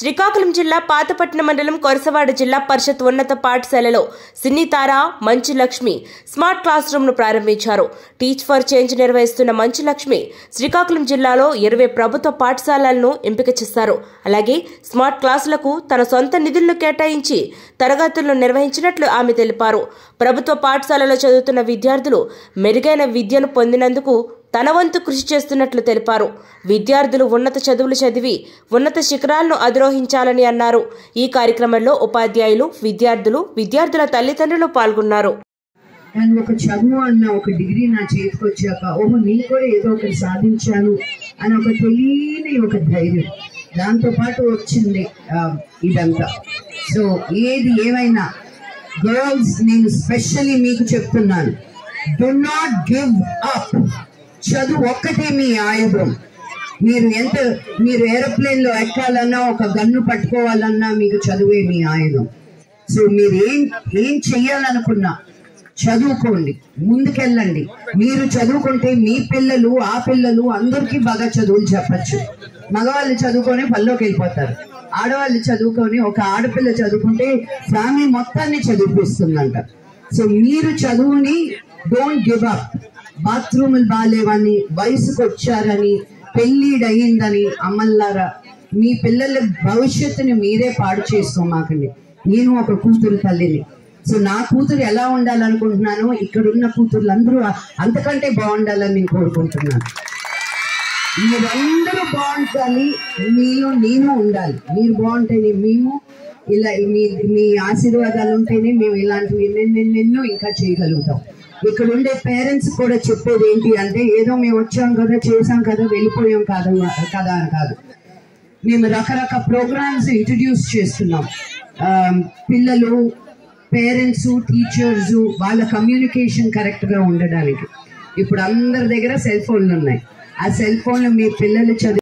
శ్రీకాకుళం జిల్లా పాతపట్నం మండలం కొరసవాడ జిల్లా పరిషత్ ఉన్నత పాఠశాలలో సినీతార మంచి లక్ష్మి స్మార్ట్ క్లాస్ రూమ్ను ప్రారంభించారు. టీచ్ ఫర్ చేంజ్ నిర్వహిస్తున్న మంచి లక్ష్మి శ్రీకాకుళం జిల్లాలో ఇరవై ప్రభుత్వ పాఠశాలలను ఎంపిక చేశారు. అలాగే స్మార్ట్ క్లాసులకు తన సొంత నిధులను కేటాయించి తరగతులను నిర్వహించినట్లు ఆమె తెలిపారు. ప్రభుత్వ పాఠశాలలో చదువుతున్న విద్యార్థులు మెరుగైన విద్యను పొందినందుకు తన వంతు కృషి చేస్తున్నట్లు తెలిపారు. విద్యార్థులు ఉన్నత చదువులు చదివి ఉన్నత శిఖరాలను అధిరోహించాలని అన్నారు. ఈ కార్యక్రమంలో ఉపాధ్యాయులు విద్యార్థులు విద్యార్థుల తల్లిదండ్రులు పాల్గొన్నారు. అండ్ ఒక చదువు అన్న ఒక డిగ్రీ నా చేతికి వచ్చాక ఓహో నేను కూడా ఏదో ఒకటి సాధించాను అని ఒక తెలియని ఒక ధైర్యం. దాంతో పాటు వచ్చింది ఇదంతా. సో ఏది ఏమైనా గర్ల్స్ నేను స్పెషల్లీ మీకు చెప్తున్నాను. డు నాట్ గివ్ అప్ చదువు ఒక్కటే మీ ఆయుధం. మీరు ఎంత మీరు ఏరోప్లేన్లో ఎక్కాలన్నా ఒక గన్ను పట్టుకోవాలన్నా మీకు చదువే మీ ఆయుధం. సో మీరు ఏం ఏం చెయ్యాలనుకున్నా చదువుకోండి ముందుకెళ్ళండి. మీరు చదువుకుంటే మీ పిల్లలు ఆ పిల్లలు అందరికీ బాగా చదువులు చెప్పచ్చు. మగవాళ్ళు చదువుకొని పనిలోకి వెళ్ళిపోతారు. ఆడవాళ్ళు చదువుకొని ఒక ఆడపిల్ల చదువుకుంటే ఫ్యామిలీ మొత్తాన్ని చదివిపిస్తుందంట. సో మీరు చదువుని డోంట్ గివ్ అప్ బాత్రూములు బాగాలేవని వయసుకు వచ్చారని పెళ్ళిడయిందని అమ్మల్లారా మీ పిల్లల భవిష్యత్తుని మీరే పాడు చేసుకోమాకండి. నేను ఒక కూతురు తల్లిని. సో నా కూతురు ఎలా ఉండాలనుకుంటున్నానో ఇక్కడ ఉన్న కూతుర్లు అందరూ అంతకంటే బాగుండాలని నేను కోరుకుంటున్నాను. మీరందరూ బాగుండాలి. మీలో నేను ఉండాలి. మీరు బాగుంటేనే మేము ఇలా మీ మీ ఆశీర్వాదాలు ఉంటేనే మేము ఇలాంటివి ఎన్నెన్నెన్నెన్నో ఇంకా చేయగలుగుతాం. ఇక్కడ ఉండే పేరెంట్స్ కూడా చెప్పేది ఏంటి అంటే ఏదో మేము వచ్చాం కదా చేసాం కదా వెళ్ళిపోయాం కాదు కదా అని కాదు. మేము రకరకాల ప్రోగ్రామ్స్ ఇంట్రడ్యూస్ చేస్తున్నాం. పిల్లలు పేరెంట్స్ టీచర్స్ వాళ్ళ కమ్యూనికేషన్ కరెక్ట్గా ఉండడానికి. ఇప్పుడు అందరి దగ్గర సెల్ ఫోన్లు ఉన్నాయి. ఆ సెల్ ఫోన్లు మీ పిల్లలు చదివి